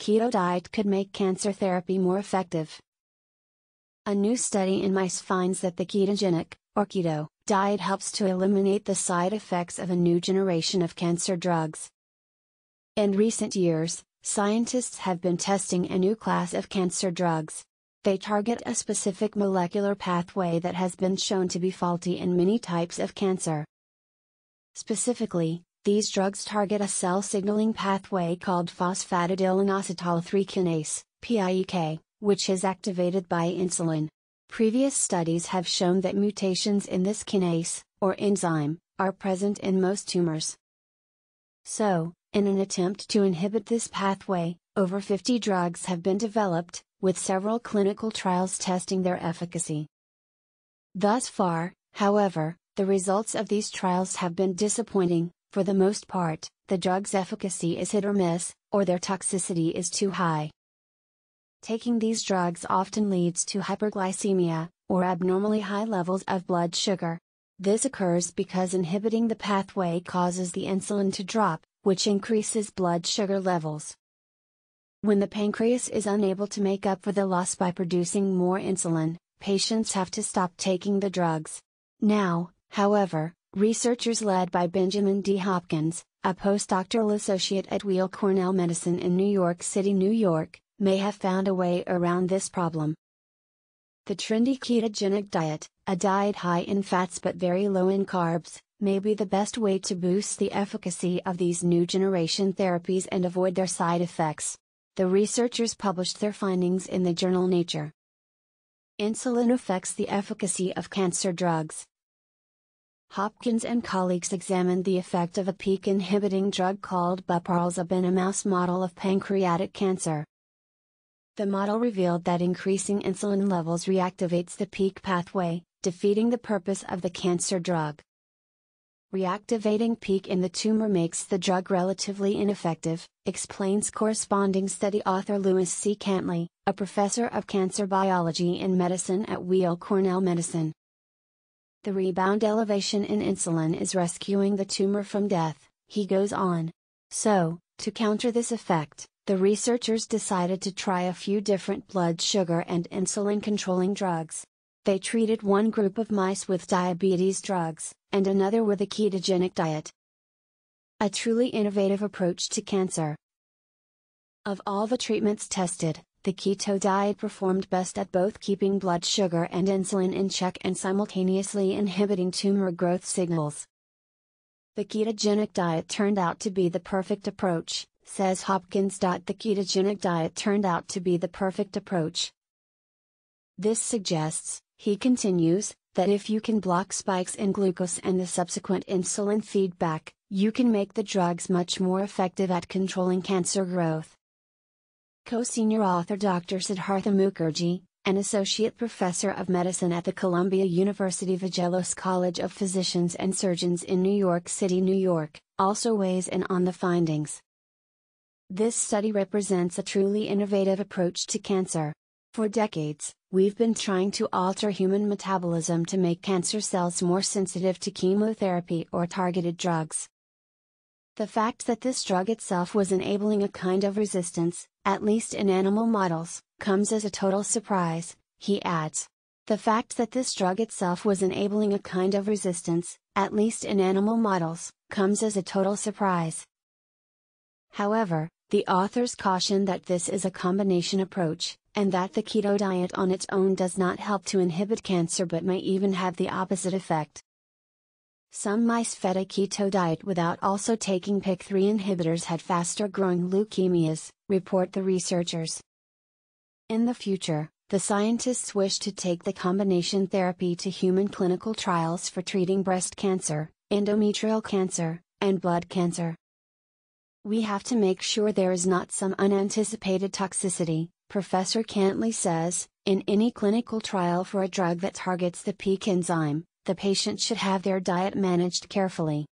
keto diet could make cancer therapy more effective. A new study in mice finds that the ketogenic, or keto, diet helps to eliminate the side effects of a new generation of cancer drugs. In recent years, scientists have been testing a new class of cancer drugs. They target a specific molecular pathway that has been shown to be faulty in many types of cancer. Specifically, these drugs target a cell signaling pathway called phosphatidylinositol 3 kinase, PIEK, which is activated by insulin. Previous studies have shown that mutations in this kinase, or enzyme, are present in most tumors. So, in an attempt to inhibit this pathway, over 50 drugs have been developed, with several clinical trials testing their efficacy. Thus far, however, the results of these trials have been disappointing, for the most part, the drug's efficacy is hit or miss, or their toxicity is too high. Taking these drugs often leads to hyperglycemia, or abnormally high levels of blood sugar. This occurs because inhibiting the pathway causes the insulin to drop, which increases blood sugar levels. When the pancreas is unable to make up for the loss by producing more insulin, patients have to stop taking the drugs. Now, however, Researchers led by Benjamin D. Hopkins, a postdoctoral associate at Weill Cornell Medicine in New York City, New York, may have found a way around this problem. The trendy ketogenic diet, a diet high in fats but very low in carbs, may be the best way to boost the efficacy of these new generation therapies and avoid their side effects. The researchers published their findings in the journal Nature. Insulin affects the efficacy of cancer drugs. Hopkins and colleagues examined the effect of a PEEK inhibiting drug called buparlisib in a mouse model of pancreatic cancer. The model revealed that increasing insulin levels reactivates the PEEK pathway, defeating the purpose of the cancer drug. Reactivating PEEK in the tumor makes the drug relatively ineffective, explains corresponding study author Lewis C. Cantley, a professor of cancer biology and medicine at Weill Cornell Medicine. The rebound elevation in insulin is rescuing the tumor from death, he goes on. So, to counter this effect, the researchers decided to try a few different blood sugar and insulin controlling drugs. They treated one group of mice with diabetes drugs, and another with a ketogenic diet. A truly innovative approach to cancer. Of all the treatments tested, the keto diet performed best at both keeping blood sugar and insulin in check and simultaneously inhibiting tumor growth signals. The ketogenic diet turned out to be the perfect approach, says Hopkins. The ketogenic diet turned out to be the perfect approach. This suggests, he continues, that if you can block spikes in glucose and the subsequent insulin feedback, you can make the drugs much more effective at controlling cancer growth. Co-senior author Dr. Siddhartha Mukherjee, an associate professor of medicine at the Columbia University Vagelos College of Physicians and Surgeons in New York City, New York, also weighs in on the findings. This study represents a truly innovative approach to cancer. For decades, we've been trying to alter human metabolism to make cancer cells more sensitive to chemotherapy or targeted drugs. The fact that this drug itself was enabling a kind of resistance, at least in animal models, comes as a total surprise, he adds. The fact that this drug itself was enabling a kind of resistance, at least in animal models, comes as a total surprise. However, the authors caution that this is a combination approach, and that the keto diet on its own does not help to inhibit cancer but may even have the opposite effect. Some mice fed a keto diet without also taking PIK3 inhibitors had faster growing leukemias, report the researchers. In the future, the scientists wish to take the combination therapy to human clinical trials for treating breast cancer, endometrial cancer, and blood cancer. We have to make sure there is not some unanticipated toxicity, Professor Cantley says, in any clinical trial for a drug that targets the PEEK enzyme, the patient should have their diet managed carefully.